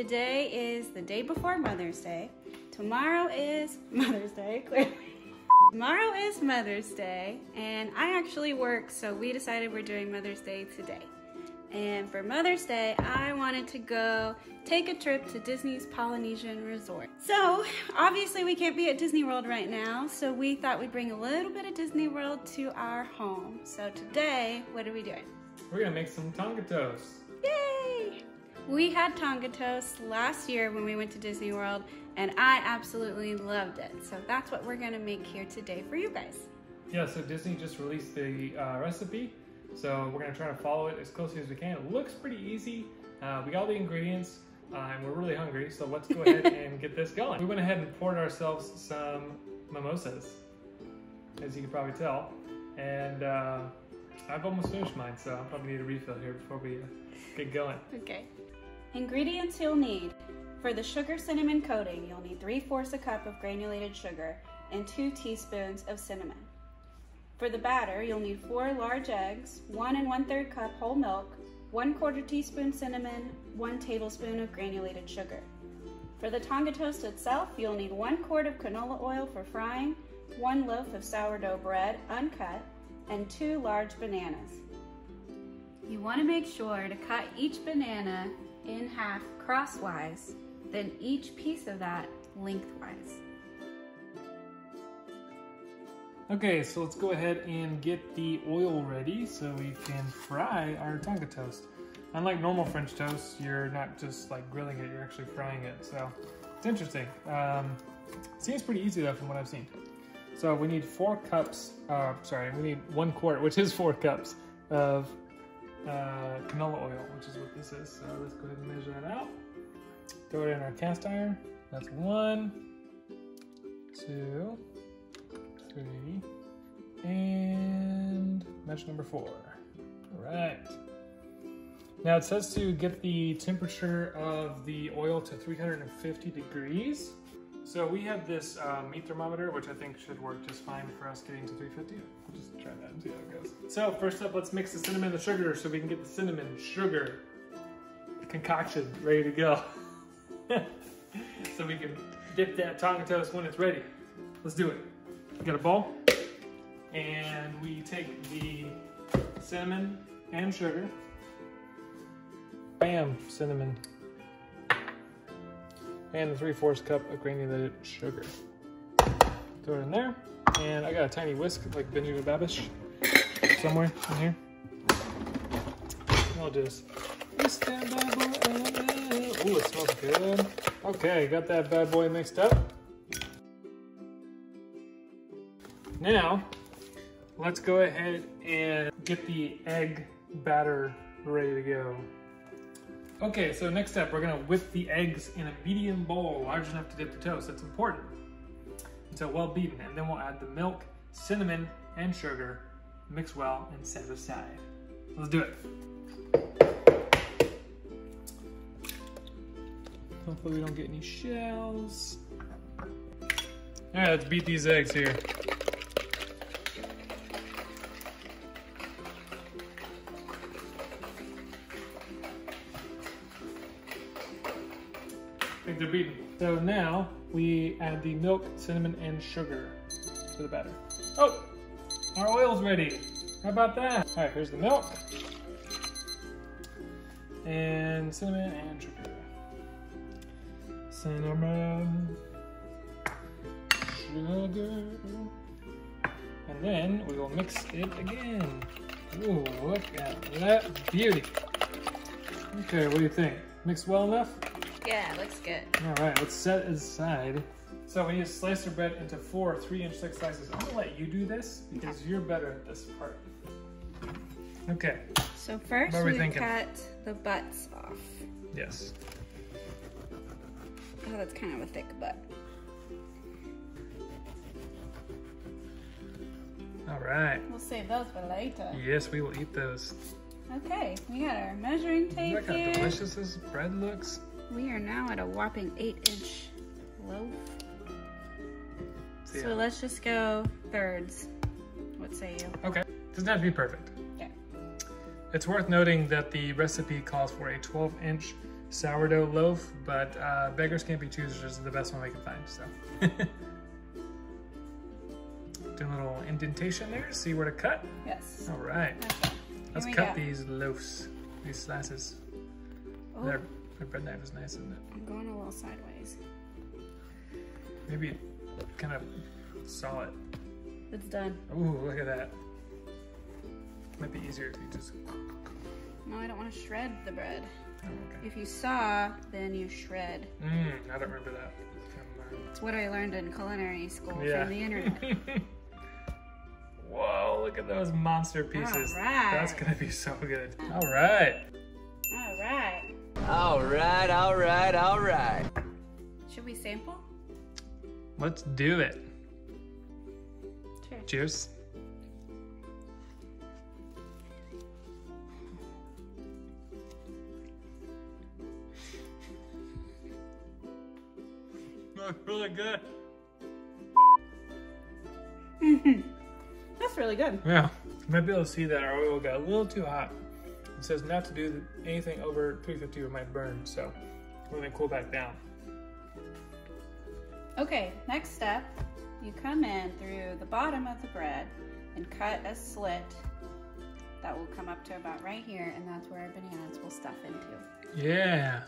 Today is the day before Mother's Day. Tomorrow is Mother's Day, clearly. Tomorrow is Mother's Day, and I actually work, so we decided we're doing Mother's Day today. And for Mother's Day, I wanted to go take a trip to Disney's Polynesian Resort. So, obviously we can't be at Disney World right now, so we thought we'd bring a little bit of Disney World to our home. So today, what are we doing? We're gonna make some tonga toast. We had Tonga toast last year when we went to Disney World, and I absolutely loved it. So that's what we're gonna make here today for you guys. Yeah, so Disney just released the uh, recipe, so we're gonna try to follow it as closely as we can. It looks pretty easy. Uh, we got all the ingredients, uh, and we're really hungry, so let's go ahead and get this going. We went ahead and poured ourselves some mimosas, as you can probably tell, and uh, I've almost finished mine, so I'll probably need a refill here before we uh, get going. Okay. Ingredients you'll need. For the sugar cinnamon coating, you'll need 3 fourths a cup of granulated sugar and 2 teaspoons of cinnamon. For the batter, you'll need 4 large eggs, 1 and 1 third cup whole milk, 1 quarter teaspoon cinnamon, 1 tablespoon of granulated sugar. For the Tonga toast itself, you'll need 1 quart of canola oil for frying, 1 loaf of sourdough bread, uncut, and 2 large bananas. You want to make sure to cut each banana in half crosswise, then each piece of that lengthwise. Okay, so let's go ahead and get the oil ready so we can fry our tonga toast. Unlike normal French toast, you're not just like grilling it, you're actually frying it. So it's interesting. Um, seems pretty easy though from what I've seen. So we need four cups, uh, sorry, we need one quart, which is four cups of uh, canola oil, which is what this is. So let's go ahead and measure that out. Throw it in our cast iron. That's one, two, three, and match number four. All right. Now it says to get the temperature of the oil to 350 degrees. So we have this uh, meat thermometer, which I think should work just fine for us getting to 350. We'll just try that and see how it goes. So first up, let's mix the cinnamon and the sugar so we can get the cinnamon sugar concoction ready to go. so we can dip that tonga toast when it's ready. Let's do it. Got a bowl, and we take the cinnamon and sugar. Bam, cinnamon. And the 3 fourths cup of granulated sugar. Throw it in there. And I got a tiny whisk like Binging with Babish somewhere in here. I'll just whisk that bad boy. Ooh, it smells good. Okay, got that bad boy mixed up. Now, let's go ahead and get the egg batter ready to go. Okay, so next step, we're gonna whip the eggs in a medium bowl, large enough to dip the toast. That's important. Until well beaten, and then we'll add the milk, cinnamon, and sugar. Mix well and set aside. Let's do it. Hopefully we don't get any shells. All right, let's beat these eggs here. Think they're beaten. So now we add the milk, cinnamon, and sugar to the batter. Oh, our oil's ready. How about that? All right, here's the milk. And cinnamon and sugar. Cinnamon, sugar. And then we will mix it again. Ooh, look at that beauty. Okay, what do you think? Mixed well enough? Yeah, looks good. All right, let's set it aside. So we need to slice our bread into four three inch thick slices. I'm gonna let you do this because you're better at this part. Okay, So first we we cut the butts off. yes. Oh, that's kind of a thick butt. All right. We'll save those for later. Yes, we will eat those. Okay, we got our measuring tape Look how here. delicious this bread looks. We are now at a whopping eight inch loaf. So, So yeah. let's just go thirds. What say you? Okay, doesn't have to be perfect. Okay. It's worth noting that the recipe calls for a 12 inch sourdough loaf, but uh, beggars can't be choosers is the best one we can find. So, do a little indentation there, see where to cut. Yes. All right, Okay. let's cut go. these loaves, these slices. Oh, Their, their bread knife is nice, isn't it? I'm going a little sideways. Maybe kind of saw it. It's done. Ooh, look at that. Might be easier if you just. No, I don't want to shred the bread. Oh, okay. If you saw, then you shred. Mm, I don't remember that. It's what I learned in culinary school Yeah. from the internet. Whoa, look at those monster pieces. right. That's gonna be so good. All right. All right. All right, all right, all right. Should we sample? Let's do it. Sure. Cheers. That's really good. Mhm. That's really good. Yeah. You might be able to see that our oil got a little too hot. It says not to do anything over 350 or it might burn, so we're gonna cool back down. Okay, next step. You come in through the bottom of the bread and cut a slit that will come up to about right here, and that's where our bananas will stuff into. Yeah.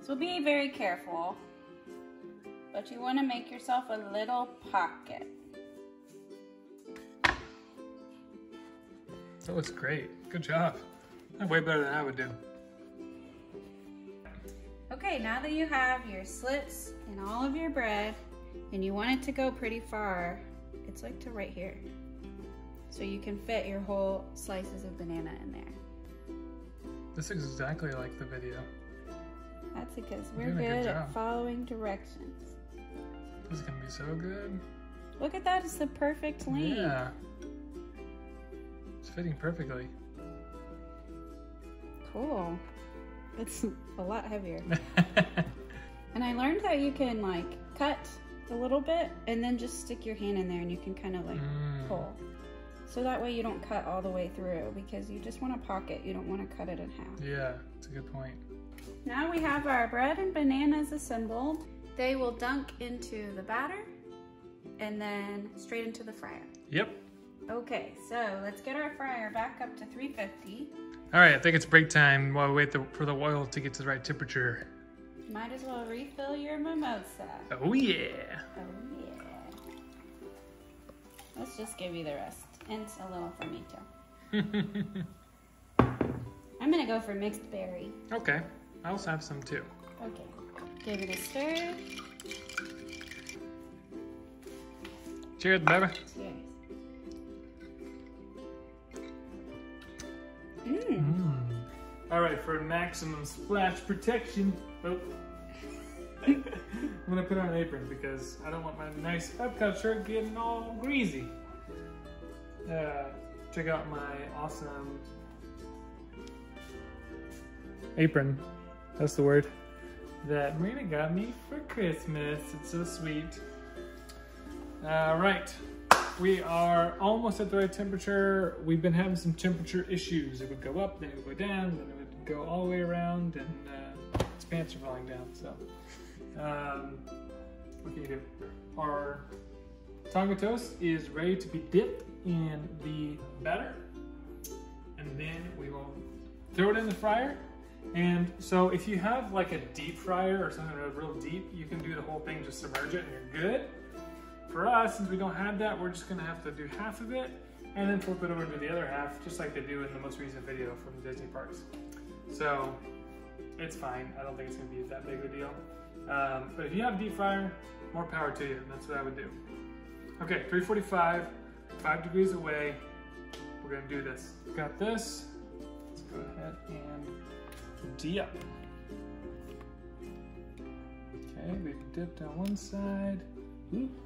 So be very careful, but you want to make yourself a little pocket. That looks great. Good job. Way better than I would do. Okay, now that you have your slits in all of your bread, and you want it to go pretty far, it's like to right here. So you can fit your whole slices of banana in there. This is exactly like the video. That's because we're good good at following directions. This is gonna be so good. Look at that, it's the perfect length. Yeah. It's fitting perfectly. Cool. It's a lot heavier. And I learned that you can like cut a little bit and then just stick your hand in there and you can kind of like Mm. pull. So that way you don't cut all the way through because you just want a pocket. You don't want to cut it in half. yeah, it's a good point. Now we have our bread and bananas assembled. They will dunk into the batter and then straight into the fryer. Yep. Okay, so let's get our fryer back up to 350. All right, I think it's break time while we wait the, for the oil to get to the right temperature. Might as well refill your mimosa. Oh yeah. Oh yeah. Let's just give you the rest. And a little for me too. I'm gonna go for mixed berry. okay, I also have some too. Okay. Give it a stir. Cheers, baby. Cheers. Mmm. Mm. All right, for maximum splash protection. Oh. I'm gonna put on an apron because I don't want my nice upcut shirt getting all greasy. Uh, check out my awesome apron. That's the word that Marina got me for Christmas. It's so sweet. All right, we are almost at the right temperature. We've been having some temperature issues. It would go up, then it would go down, then it would go all the way around, and uh, its pants are falling down. So, um, what can you do? Our Tonga toast is ready to be dipped in the batter, and then we will throw it in the fryer. And so, if you have like a deep fryer or something real deep, you can do the whole thing, just submerge it, and you're good. For us, since we don't have that, we're just gonna have to do half of it and then flip it over to the other half, just like they do in the most recent video from Disney Parks. So it's fine. I don't think it's gonna be that big of a deal. Um, but if you have deep fryer, more power to you. That's what I would do. Okay, 345, five degrees away. We're gonna do this. Got this. Let's go ahead and dip. Okay, we've dipped on one side. Oop.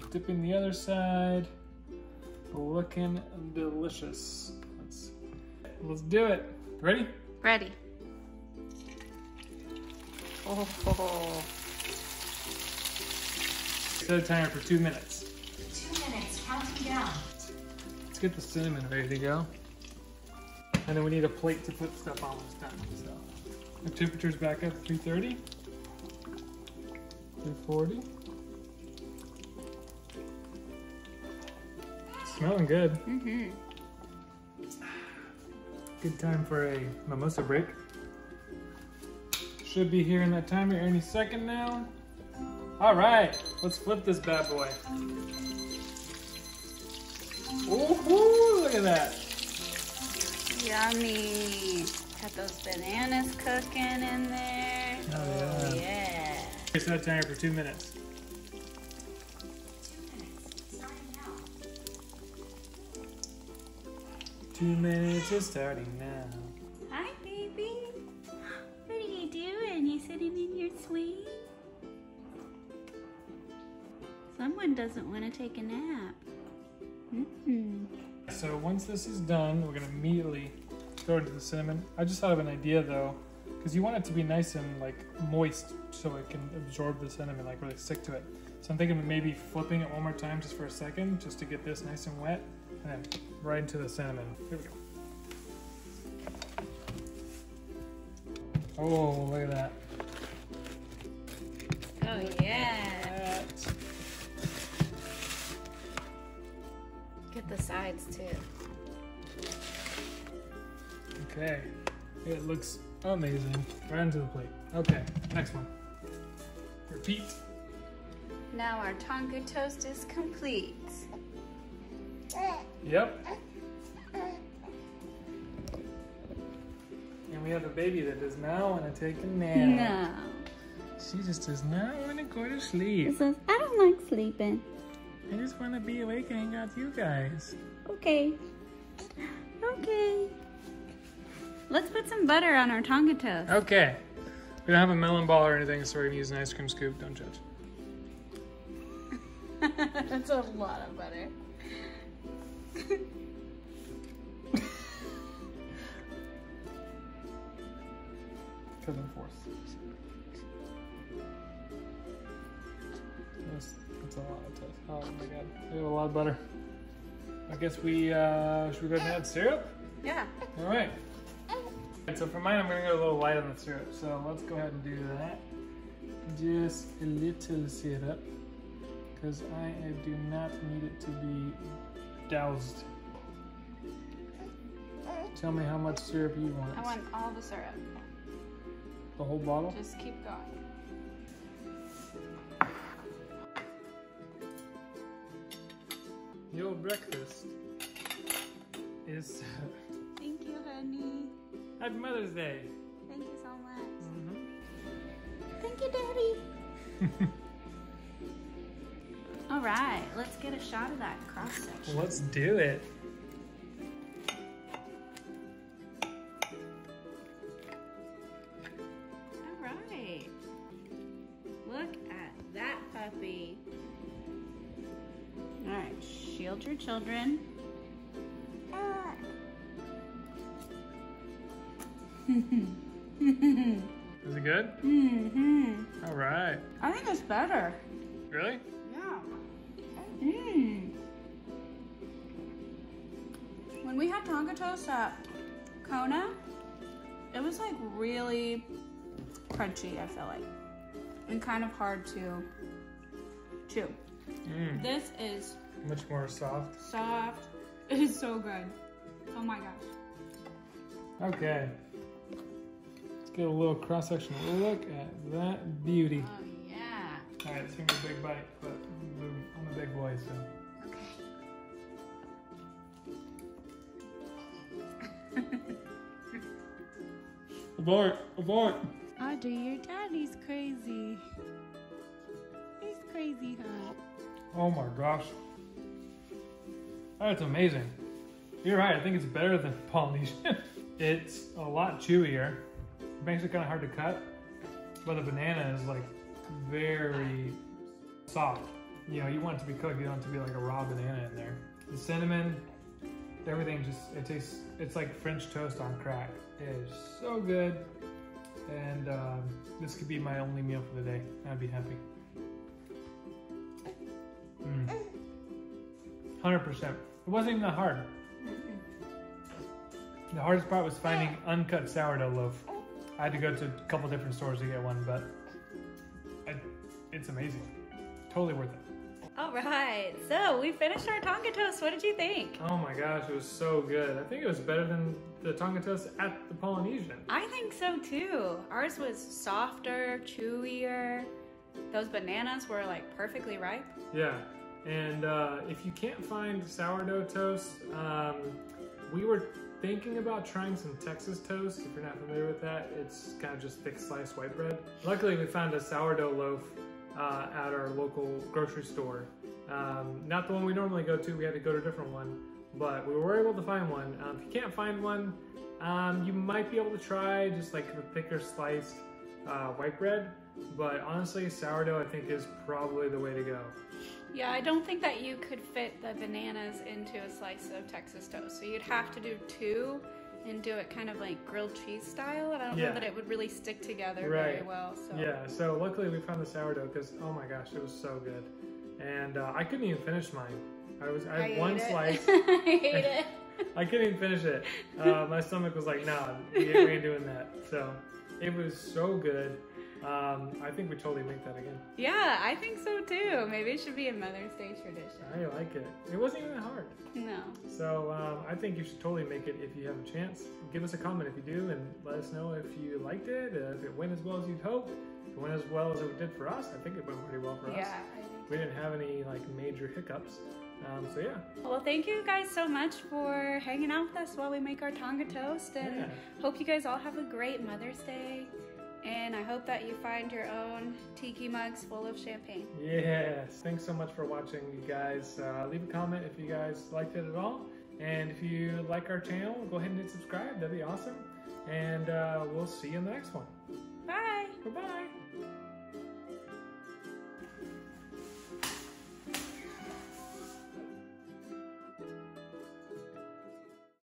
We're dipping the other side. Looking delicious. Let's let's do it. Ready? Ready. Oh, Set a timer for two minutes. Two minutes, counting down. Let's get the cinnamon ready to go. And then we need a plate to put stuff on when it's done. So the temperature's back up to 330, 340. Smelling good. Mm-hmm. Good time for a mimosa break. Should be here in that timer any second now. All right, let's flip this bad boy. Ooh, look at that. Yummy. Got those bananas cooking in there. Oh, yeah. yeah. Okay, set that timer for two minutes. Two minutes is starting now. Hi, baby. What are you doing? You sitting in your swing? Someone doesn't want to take a nap. Mm-hmm. So once this is done, we're gonna immediately throw it into the cinnamon. I just thought of an idea though, because you want it to be nice and like moist so it can absorb the cinnamon, like really stick to it. So I'm thinking of maybe flipping it one more time just for a second, just to get this nice and wet, and right into the cinnamon. Here we go. Oh, look at that. Oh, yeah. That- Get the sides, too. Okay. It looks amazing. Right into the plate. Okay, next one. Repeat. Now our Tonga toast is complete. Yep. And we have a baby that does not want to take a nap. No. She just does not want to go to sleep. She says, I don't like sleeping. I just want to be awake and hang out with you guys. Okay. Okay. Let's put some butter on our Tonga toast. Okay. We don't have a melon ball or anything, so we're going to use an ice cream scoop. Don't judge. That's a lot of butter. Seven fourths. That's, that's a lot of toast. Oh my god. We have a lot of butter. I guess we, uh, should we go ahead and add syrup? Yeah. All right. Alright, so for mine, I'm gonna go a little light on the syrup. So let's go ahead and do that. Just a little syrup, because I do not need it to be doused. Tell me how much syrup you want. I want all the syrup. the whole bottle. Just keep going. Your breakfast is Thank you, honey. Happy Mother's Day. Thank you so much. Mhm. Thank you, Daddy. All right, let's get a shot of that cross section. Let's do it. All right. Look at that puppy. All right, shield your children. Is it good? mm-hmm. All right. I think it's better. When we had Tonga toast at Kona, it was like really crunchy, I feel like, and kind of hard to chew. Mm. This is Much more soft. soft. It is so good. Oh my gosh. Okay. Let's get a little cross section look at that beauty. Oh yeah. All right, let's give me a big bite, but I'm a big boy, so. Abort! Abort! Audrey, your daddy's crazy. He's crazy, huh? Oh my gosh. That's amazing. You're right, I think it's better than Polynesian. it's a lot chewier. It makes it kind of hard to cut, but the banana is like very soft. You know, you want it to be cooked, you don't want it to be like a raw banana in there. The cinnamon, everything just, it tastes, it's like French toast on crack. It is so good. And um, this could be my only meal for the day. I'd be happy. Mm. 100%. It wasn't even that hard. The hardest part was finding uncut sourdough loaf. I had to go to a couple different stores to get one, but I, it's amazing. Totally worth it. All right, so we finished our Tonga toast. What did you think? Oh my gosh, it was so good. I think it was better than the Tonga toast at the Polynesian. I think so too. Ours was softer, chewier. Those bananas were like perfectly ripe. Yeah, and uh, if you can't find sourdough toast, um, we were thinking about trying some Texas toast. If you're not familiar with that, it's kind of just thick sliced white bread. Luckily, we found a sourdough loaf uh, at our local grocery store. Um, not the one we normally go to, we had to go to a different one, but we were able to find one. Um, if you can't find one, um, you might be able to try just like the thicker sliced uh, white bread, but honestly, sourdough I think is probably the way to go. Yeah, I don't think that you could fit the bananas into a slice of Texas toast. So you'd have to do two and do it kind of like grilled cheese style. And I don't Yeah. know that it would really stick together very Right. well. So Yeah, so luckily we found the sourdough because oh my gosh, it was so good, and uh, I couldn't even finish mine. I was I had ate one slice. I hate it. I couldn't even finish it. Uh, my stomach was like, nah, we ain't, we ain't doing that. So it was so good. Um, I think we totally make that again. Yeah, I think so too. Maybe it should be a Mother's Day tradition. I like it. It wasn't even hard. No. So um, I think you should totally make it if you have a chance. Give us a comment if you do, and let us know if you liked it, uh, if it went as well as you'd hope. If it went as well as it did for us, I think it went pretty well for us. Yeah, I think We didn't have any like major hiccups. Um, so yeah, Well, thank you guys so much for hanging out with us while we make our Tonga toast. And Yeah. hope you guys all have a great Mother's Day. And I hope that you find your own tiki mugs full of champagne. yes. Thanks so much for watching, you guys. Uh, leave a comment if you guys liked it at all, and if you like our channel, go ahead and hit subscribe. That'd be awesome. And uh, we'll see you in the next one. Bye. Bye bye.